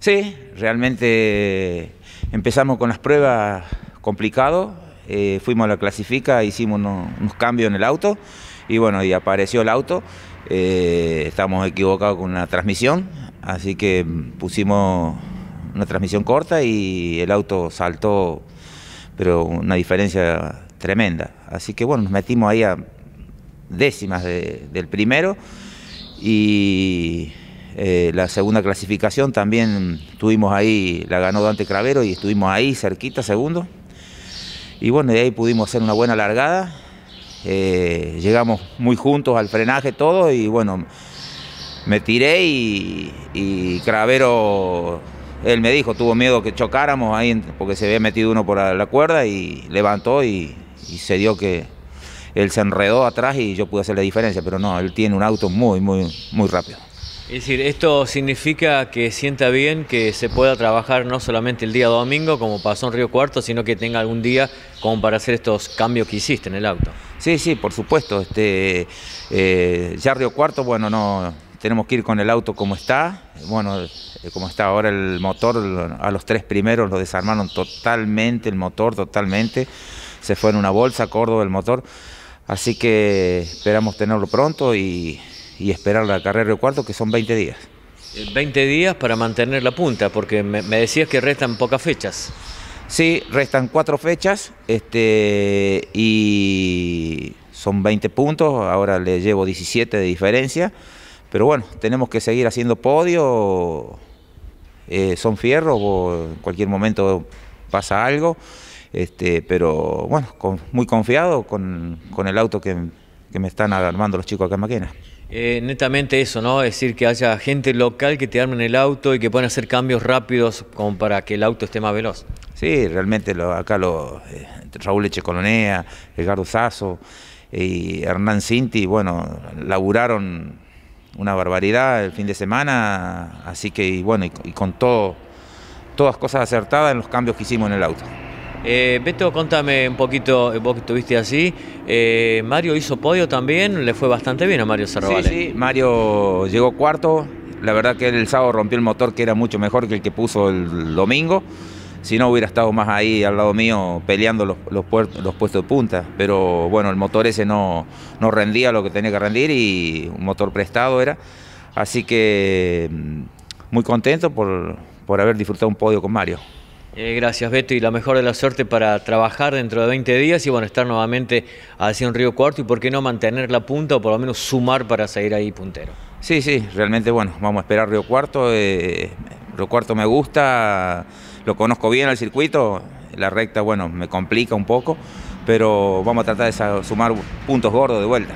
Sí, realmente empezamos con las pruebas complicado, eh, fuimos a la clasifica, hicimos unos, cambios en el auto y bueno, y apareció el auto, eh, estamos equivocados con una transmisión, así que pusimos una transmisión corta y el auto saltó, pero una diferencia tremenda. Así que bueno, nos metimos ahí a décimas del primero y eh, la segunda clasificación también tuvimos ahí, la ganó Dante Cravero y estuvimos ahí cerquita, segundo. Y bueno, de ahí pudimos hacer una buena largada. Eh, llegamos muy juntos al frenaje todo y bueno, me tiré y, Cravero, él me dijo, tuvo miedo que chocáramos ahí porque se había metido uno por la cuerda y levantó y, y se dio que él se enredó atrás y yo pude hacer la diferencia, pero no, él tiene un auto muy, muy, muy rápido. Es decir, esto significa que sienta bien que se pueda trabajar no solamente el día domingo, como pasó en Río Cuarto, sino que tenga algún día como para hacer estos cambios que hiciste en el auto. Sí, sí, por supuesto. Este, eh, ya Río Cuarto, bueno, no tenemos que ir con el auto como está. Bueno, eh, como está ahora el motor, a los tres primeros lo desarmaron totalmente, el motor totalmente. Se fue en una bolsa, Córdoba, el motor. Así que esperamos tenerlo pronto y y esperar la carrera de cuarto, que son 20 días. 20 días para mantener la punta, porque me, decías que restan pocas fechas. Sí, restan cuatro fechas este, y son 20 puntos, ahora le llevo 17 de diferencia, pero bueno, tenemos que seguir haciendo podio, eh, son fierros, o en cualquier momento pasa algo, este, pero bueno, muy confiado con, el auto que, que me están armando los chicos acá en Maquena. Eh, netamente eso, ¿no? Es decir, que haya gente local que te armen el auto y que puedan hacer cambios rápidos como para que el auto esté más veloz. Sí, realmente acá lo, eh, Raúl Echecolonea, Edgardo Sasso y Hernán Cinti, bueno, laburaron una barbaridad el fin de semana, así que, bueno, y, con todas cosas acertadas en los cambios que hicimos en el auto. Eh, Beto, contame un poquito, vos que estuviste así, eh, Mario hizo podio también, le fue bastante bien a Mario Cerrovale. Sí, sí, Mario llegó cuarto, la verdad que el sábado rompió el motor que era mucho mejor que el que puso el domingo, si no hubiera estado más ahí al lado mío peleando los, los, puestos de punta, pero bueno, el motor ese no, no rendía lo que tenía que rendir y un motor prestado era, así que mm, muy contento por, por haber disfrutado un podio con Mario. Eh, gracias Beto y la mejor de la suerte para trabajar dentro de 20 días y bueno, estar nuevamente hacia un Río Cuarto y por qué no mantener la punta o por lo menos sumar para seguir ahí puntero. Sí, sí, realmente bueno, vamos a esperar Río Cuarto. Eh, Río Cuarto me gusta, lo conozco bien al circuito, la recta bueno, me complica un poco, pero vamos a tratar de sumar puntos gordos de vuelta.